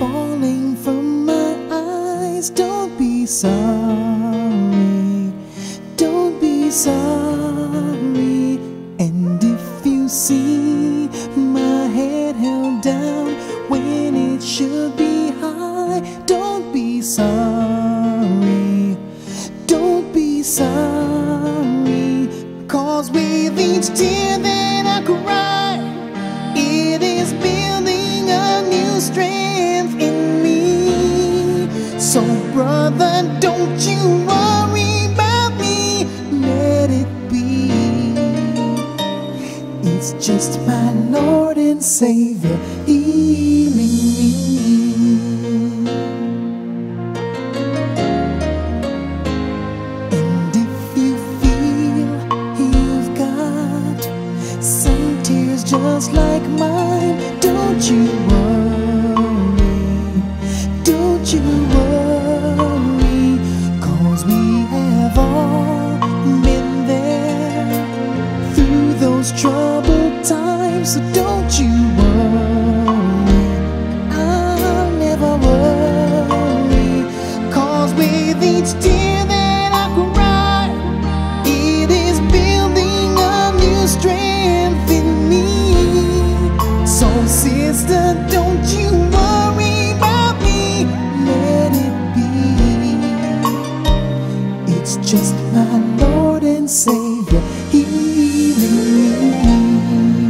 falling from my eyes. Don't be sorry, don't be sorry. And if you see my head held down when it should be high, don't be sorry, don't be sorry. Cause with each tear Savior healing me. And if you feel you've got some tears just like mine, don't you worry, So, sister, don't you worry about me, let it be. It's just my Lord and Savior healing me.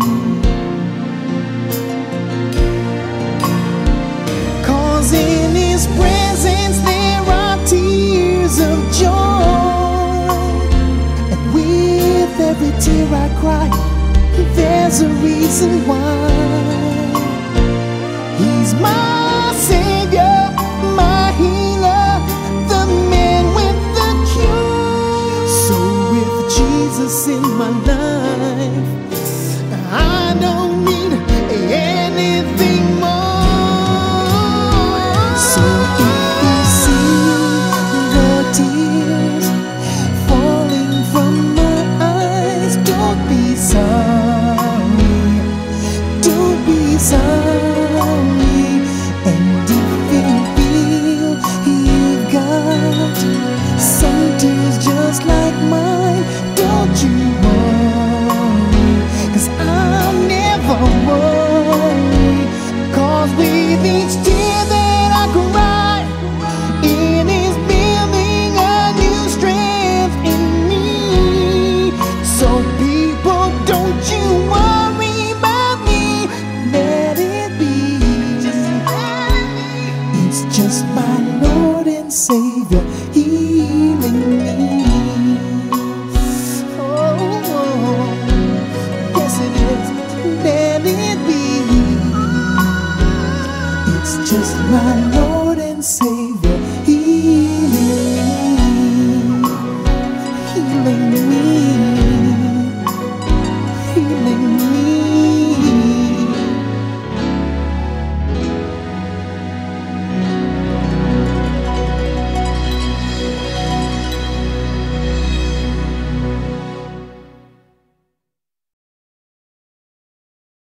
Cause in His presence there are tears of joy. And with every tear I cry, there's a reason why. Sorry. And if you feel you've got let it